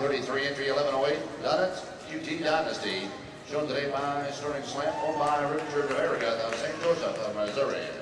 33, entry 1108, Dunnits QT Dynasty. Shown today by Sterling Slemp, owned by Richard America of St. Joseph of Missouri.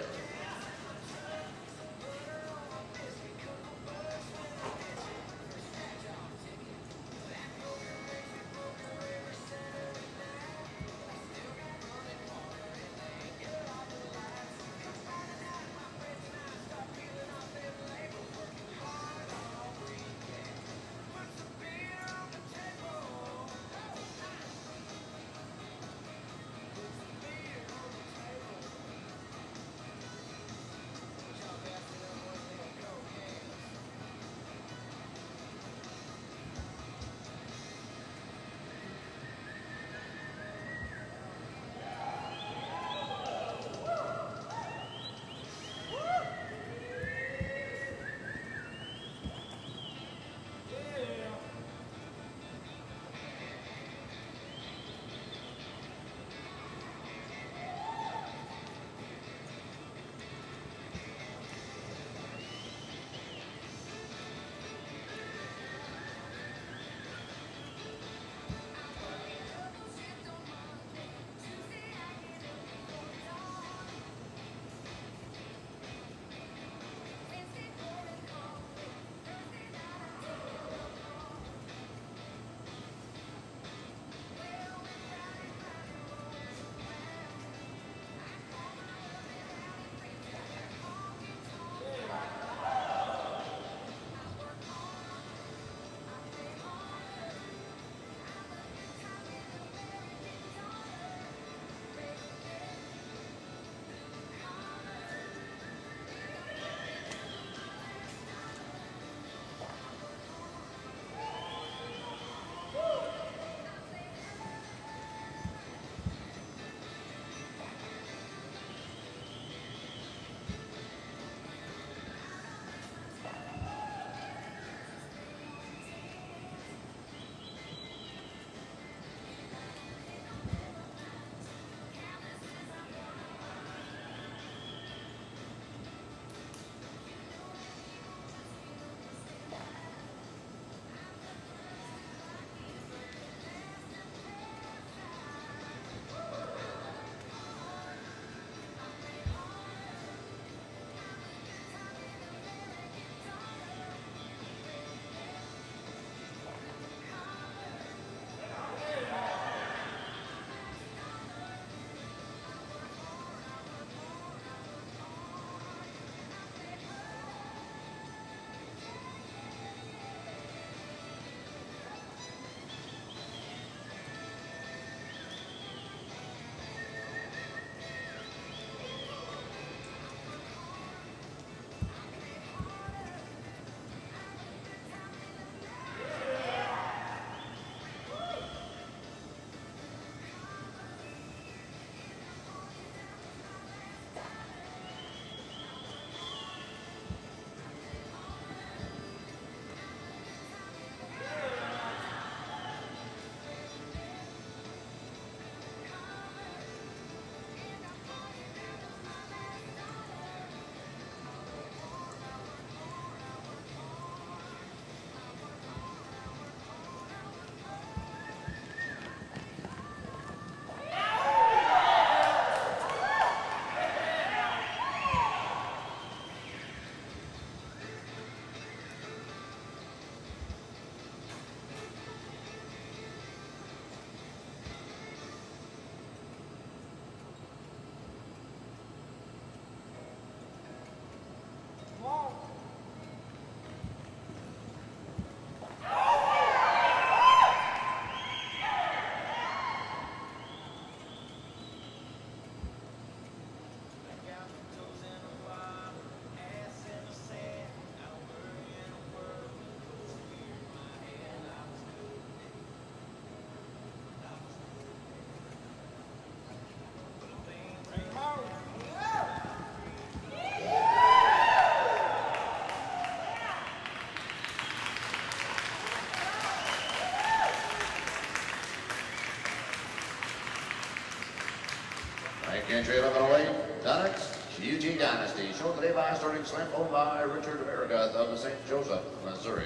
Entry 1108, Dunnits QT Dynasty, shown today by Sterling Slemp, owned by Richard America of St. Joseph, Missouri.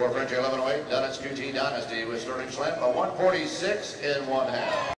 For French 1108, Dunnits QT Dynasty with Sterling Slemp, a 146 in one half.